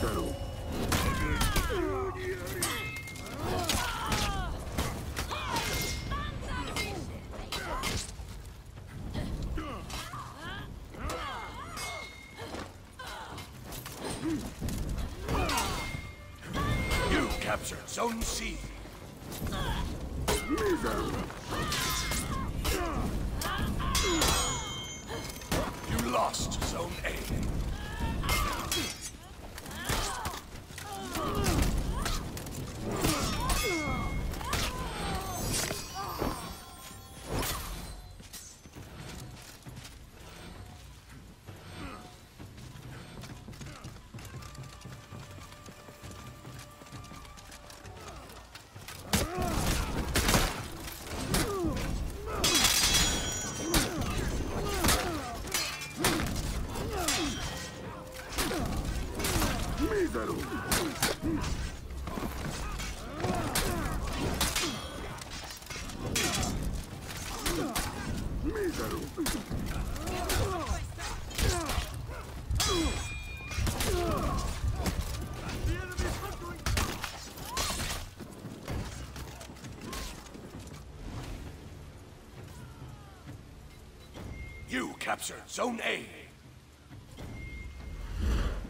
You captured Zone C. You lost Zone A. Mísero! You captured Zone A.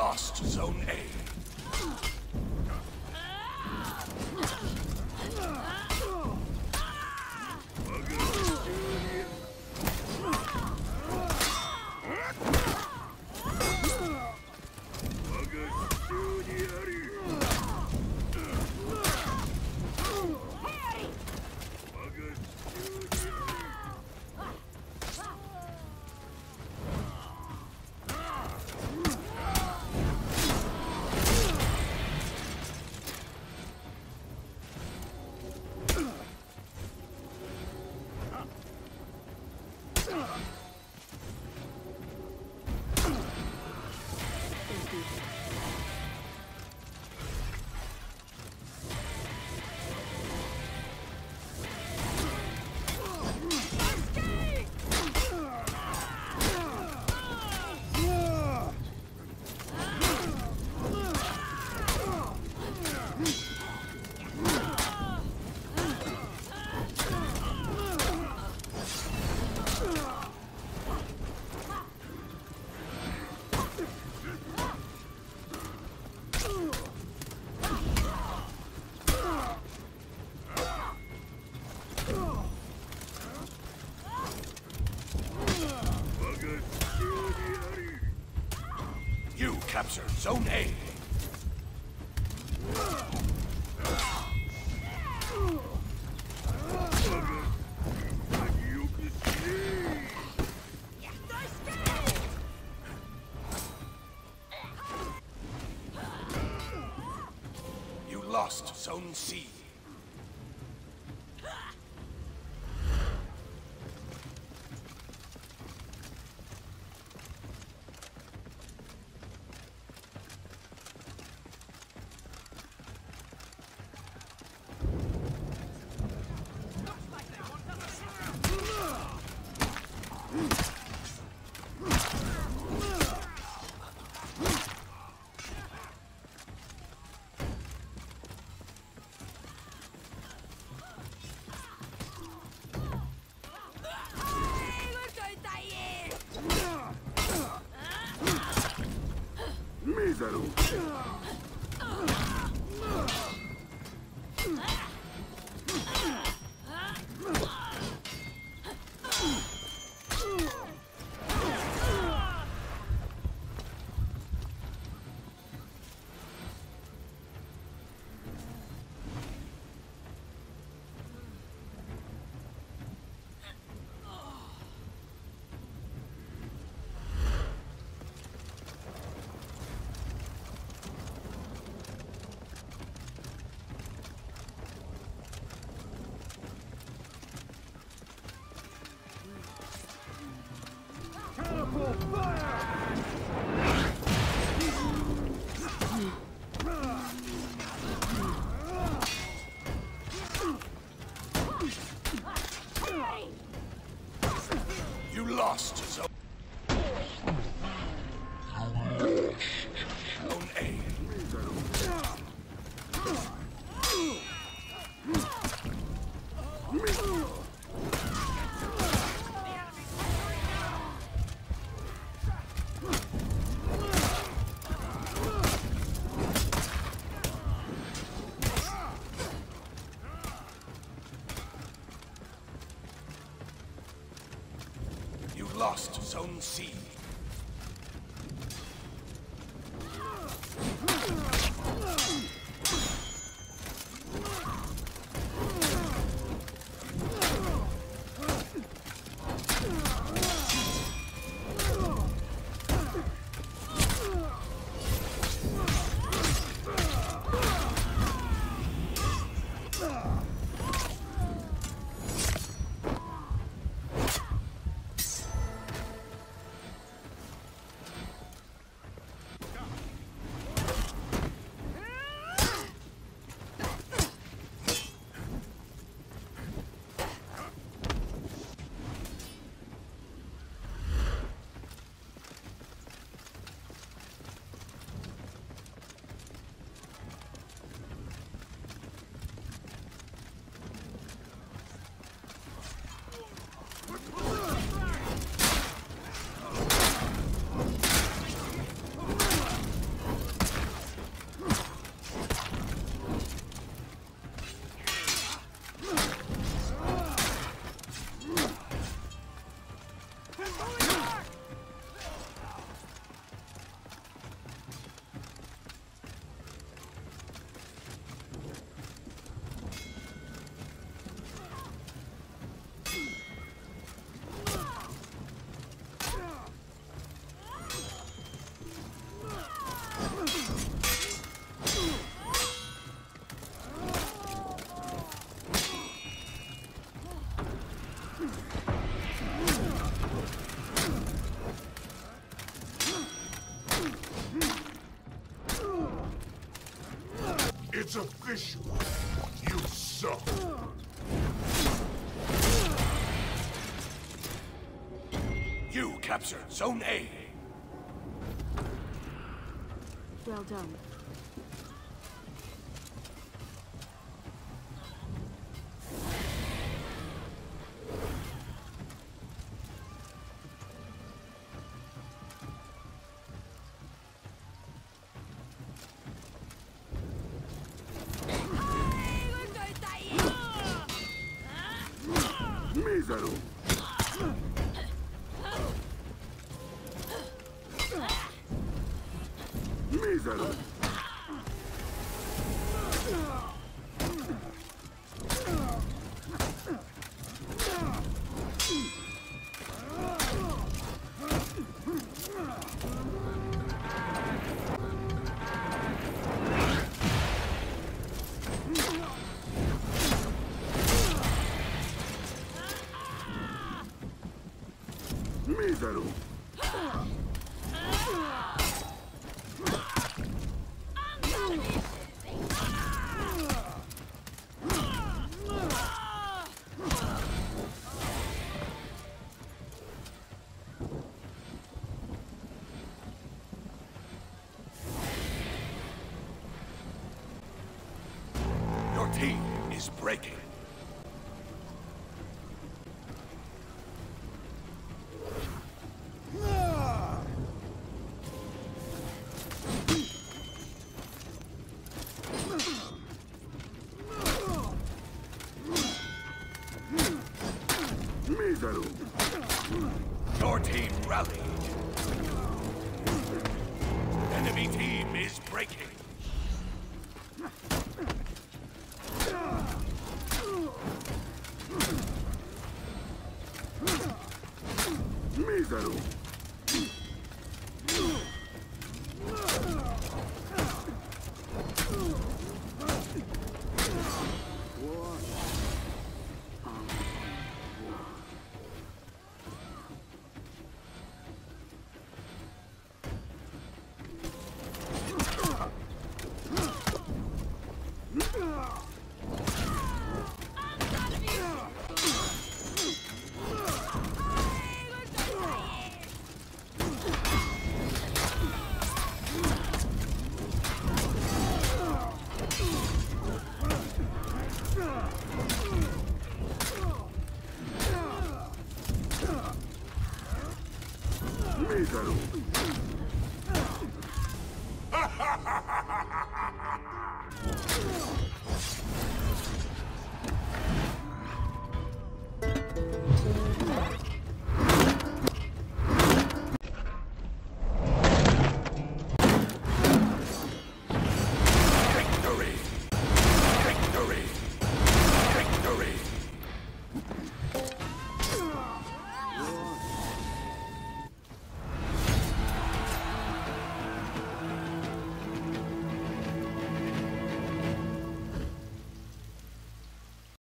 lost Zone A. captured Zone A. lost his own. Zone C. It's official. You suck. You captured Zone A. Well done. Mísero. Mísero. Mísero. Rallied. Enemy team is breaking. Mísero. Ricardo.